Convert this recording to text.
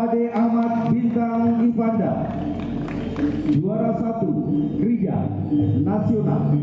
Ade Ahmad Bintang Ivanda. Juara satu gereja nasional.